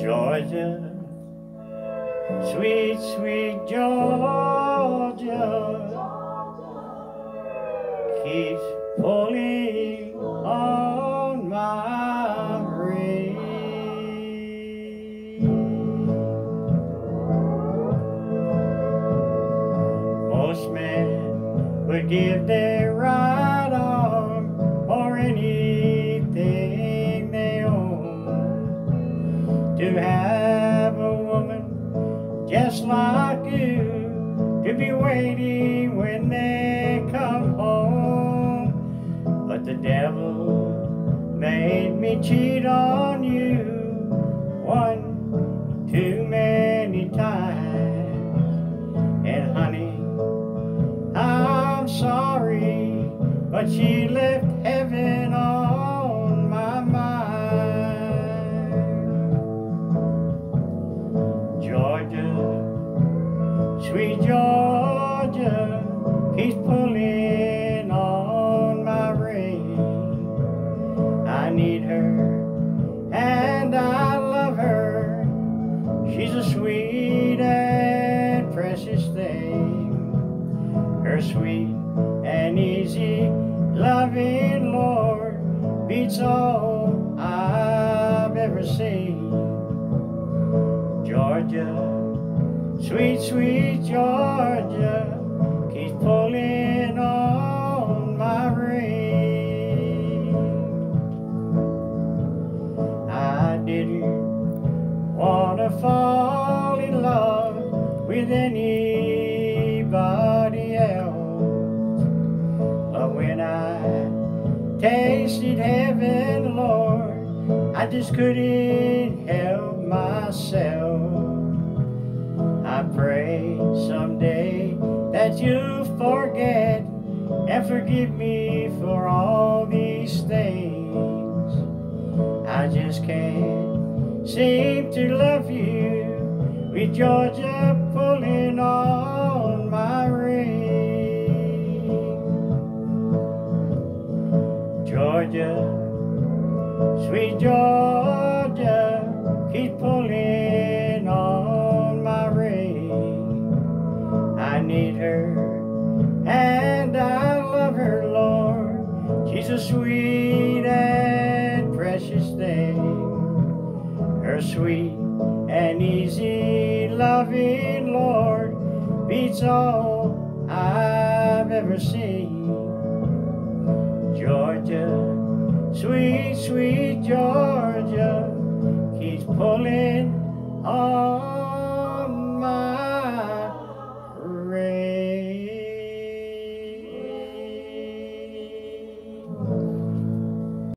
Georgia, sweet, sweet Georgia, keeps pulling on my ring. Most men would give their right arm or anything just like you to be waiting when they come home. But the devil made me cheat on you one too many times. And honey, I'm sorry, but she left heaven sweet Georgia, he's pulling on my ring. I need her and I love her. She's a sweet and precious thing. Her sweet and easy loving Lord beats all I've ever seen. Georgia, sweet, sweet Georgia, keeps pulling on my ring. I didn't want to fall in love with anybody else. But when I tasted heaven, Lord, I just couldn't help myself. I pray someday that you forget and forgive me for all these things. I just can't seem to love you with Georgia pulling on my ring. Georgia, sweet Georgia, Need her and I love her, Lord. She's a sweet and precious thing. Her sweet and easy loving, Lord, beats all I've ever seen. Georgia, sweet, sweet Georgia, keeps pulling on.